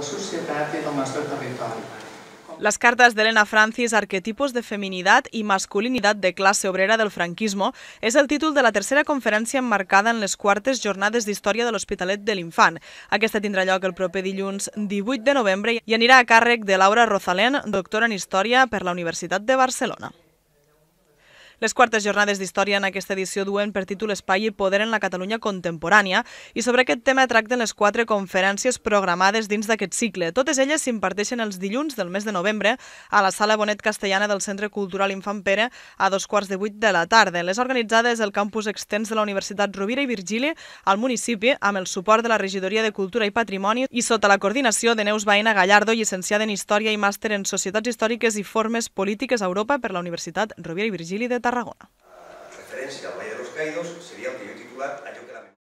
la societat i del nostre territori. Las cartas de Elena Francis, Arquetipos de feminidad y masculinidad de classe obrera del franquismo, és el títol de la tercera conferència emmarcada en les quartes jornades d'història de l'Hospitalet de l'Infant. Aquesta tindrà lloc el proper dilluns 18 de novembre i anirà a càrrec de Laura Rosalén, doctora en Història per la Universitat de Barcelona. Les quartes jornades d'història en aquesta edició duen per títol Espai i poder en la Catalunya contemporània i sobre aquest tema tracten les quatre conferències programades dins d'aquest cicle. Totes elles s'imparteixen els dilluns del mes de novembre a la Sala Bonet Castellana del Centre Cultural Infant Pere a dos quarts de vuit de la tarda. Les organitzades del campus extens de la Universitat Rovira i Virgili al municipi amb el suport de la Regidoria de Cultura i Patrimoni i sota la coordinació de Neus Baena Gallardo, llicenciada en Història i màster en Societats Històriques i Formes Polítiques a Europa per la Universitat Rovira i Virgili de Tarragona. Tarragona. Referència al Valle de los Caídos seria el que jo he titulat allò que la...